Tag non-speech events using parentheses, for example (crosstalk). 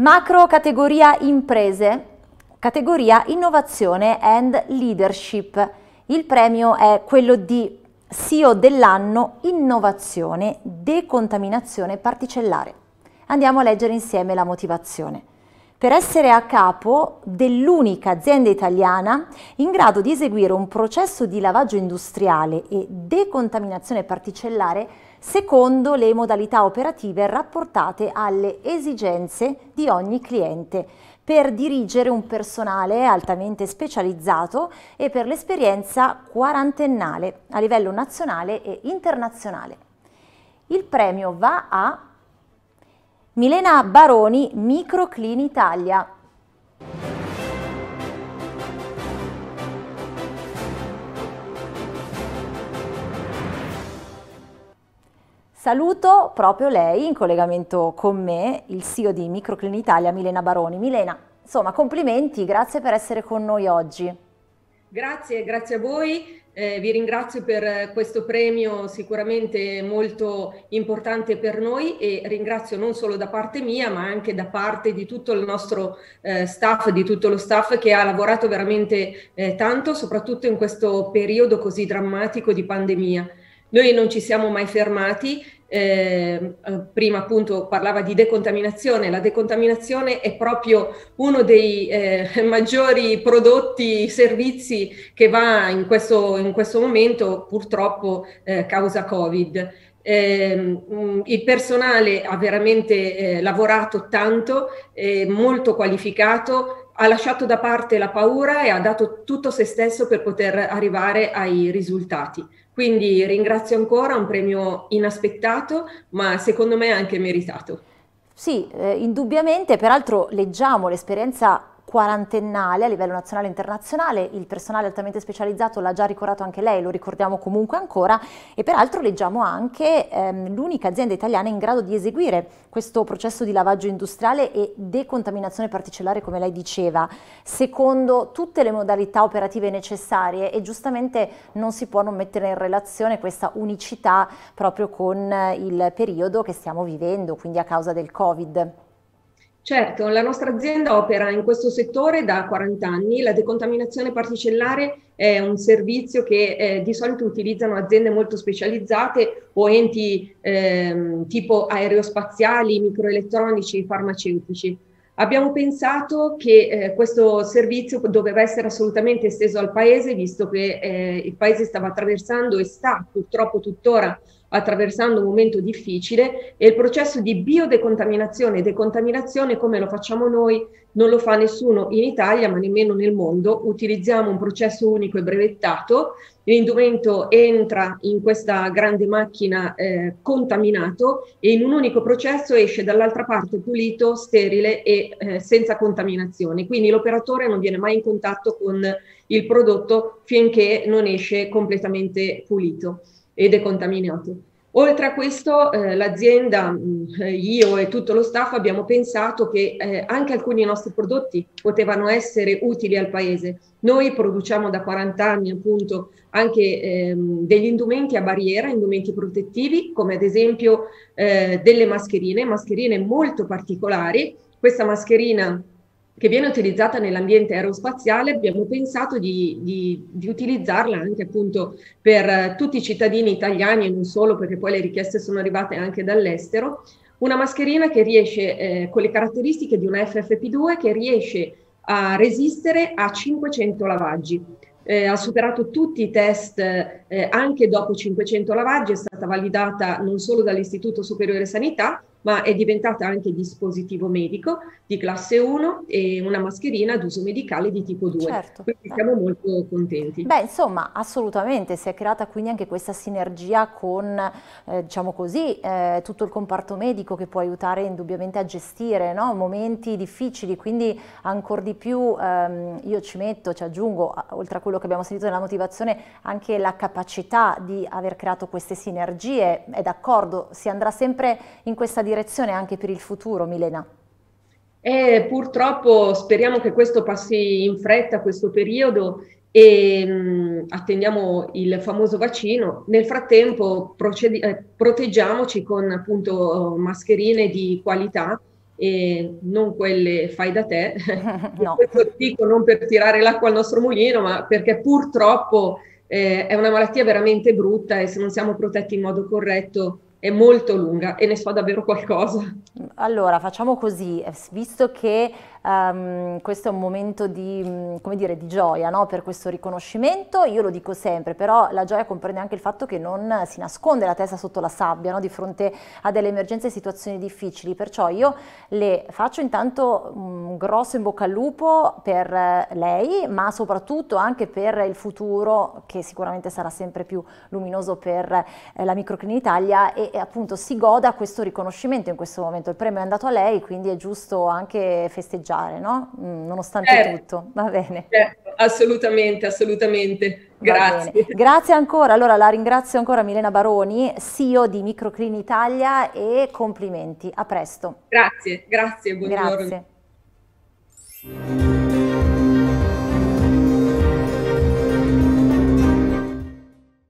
Macro categoria imprese, categoria innovazione and leadership. Il premio è quello di CEO dell'anno innovazione, decontaminazione particellare. Andiamo a leggere insieme la motivazione per essere a capo dell'unica azienda italiana in grado di eseguire un processo di lavaggio industriale e decontaminazione particellare secondo le modalità operative rapportate alle esigenze di ogni cliente per dirigere un personale altamente specializzato e per l'esperienza quarantennale a livello nazionale e internazionale. Il premio va a Milena Baroni, Microclean Italia. Saluto proprio lei in collegamento con me, il CEO di Microclean Italia, Milena Baroni. Milena, insomma, complimenti, grazie per essere con noi oggi. Grazie, grazie a voi. Eh, vi ringrazio per questo premio sicuramente molto importante per noi e ringrazio non solo da parte mia ma anche da parte di tutto il nostro eh, staff, di tutto lo staff che ha lavorato veramente eh, tanto, soprattutto in questo periodo così drammatico di pandemia. Noi non ci siamo mai fermati, eh, prima appunto parlava di decontaminazione, la decontaminazione è proprio uno dei eh, (laughs) maggiori prodotti, servizi che va in questo, in questo momento purtroppo eh, causa Covid. Eh, il personale ha veramente eh, lavorato tanto, molto qualificato, ha lasciato da parte la paura e ha dato tutto se stesso per poter arrivare ai risultati. Quindi ringrazio ancora, un premio inaspettato, ma secondo me anche meritato. Sì, eh, indubbiamente, peraltro leggiamo l'esperienza quarantennale a livello nazionale e internazionale, il personale altamente specializzato l'ha già ricordato anche lei, lo ricordiamo comunque ancora. E peraltro leggiamo anche ehm, l'unica azienda italiana in grado di eseguire questo processo di lavaggio industriale e decontaminazione particellare come lei diceva, secondo tutte le modalità operative necessarie e giustamente non si può non mettere in relazione questa unicità proprio con il periodo che stiamo vivendo, quindi a causa del Covid. Certo, la nostra azienda opera in questo settore da 40 anni. La decontaminazione particellare è un servizio che eh, di solito utilizzano aziende molto specializzate o enti eh, tipo aerospaziali, microelettronici, farmaceutici. Abbiamo pensato che eh, questo servizio doveva essere assolutamente esteso al paese, visto che eh, il paese stava attraversando e sta purtroppo tuttora attraversando un momento difficile e il processo di biodecontaminazione e decontaminazione come lo facciamo noi non lo fa nessuno in Italia ma nemmeno nel mondo. Utilizziamo un processo unico e brevettato, l'indumento entra in questa grande macchina eh, contaminato e in un unico processo esce dall'altra parte pulito, sterile e eh, senza contaminazione. Quindi l'operatore non viene mai in contatto con il prodotto finché non esce completamente pulito e decontaminato. Oltre a questo, eh, l'azienda, mm, io e tutto lo staff abbiamo pensato che eh, anche alcuni nostri prodotti potevano essere utili al paese. Noi produciamo da 40 anni appunto anche ehm, degli indumenti a barriera, indumenti protettivi, come ad esempio eh, delle mascherine, mascherine molto particolari. Questa mascherina che viene utilizzata nell'ambiente aerospaziale, abbiamo pensato di, di, di, utilizzarla anche appunto per tutti i cittadini italiani e non solo, perché poi le richieste sono arrivate anche dall'estero. Una mascherina che riesce eh, con le caratteristiche di una FFP2 che riesce a resistere a 500 lavaggi. Eh, ha superato tutti i test eh, anche dopo 500 lavaggi, è stata validata non solo dall'Istituto Superiore Sanità, ma è diventata anche dispositivo medico di classe 1 e una mascherina ad uso medicale di tipo 2. Certo. Quindi siamo molto contenti. Beh, insomma, assolutamente, si è creata quindi anche questa sinergia con, eh, diciamo così, eh, tutto il comparto medico che può aiutare indubbiamente a gestire no? momenti difficili, quindi ancora di più ehm, io ci metto, ci aggiungo, oltre a quello che abbiamo sentito nella motivazione, anche la capacità di aver creato queste sinergie, è d'accordo, si andrà sempre in questa direzione direzione anche per il futuro, Milena? Eh, purtroppo speriamo che questo passi in fretta, questo periodo, e mh, mm, attendiamo il famoso vaccino. Nel frattempo procedi- eh, proteggiamoci con appunto mascherine di qualità e non quelle fai da te. (laughs) no. (laughs) Questo dico non per tirare l'acqua al nostro mulino, ma perché purtroppo eh, è una malattia veramente brutta e se non siamo protetti in modo corretto è molto lunga e ne so davvero qualcosa. Allora, facciamo così, visto che um, questo è un momento di, mm, dire, di gioia no? per questo riconoscimento, io lo dico sempre, però la gioia comprende anche il fatto che non si nasconde la testa sotto la sabbia no? di fronte a delle emergenze e situazioni difficili, perciò io le faccio intanto un grosso in bocca al lupo per lei, ma soprattutto anche per il futuro che sicuramente sarà sempre più luminoso per eh, la Microclini Italia e, e appunto si goda questo riconoscimento in questo momento. Il è andato a lei, quindi è giusto anche festeggiare, no? Mm, nonostante certo. tutto. Va bene. Certo, assolutamente, assolutamente. Grazie. Grazie ancora. Allora la ringrazio ancora Milena Baroni, CEO di Microclini Italia e complimenti. A presto. Grazie, grazie, buongiorno. Grazie.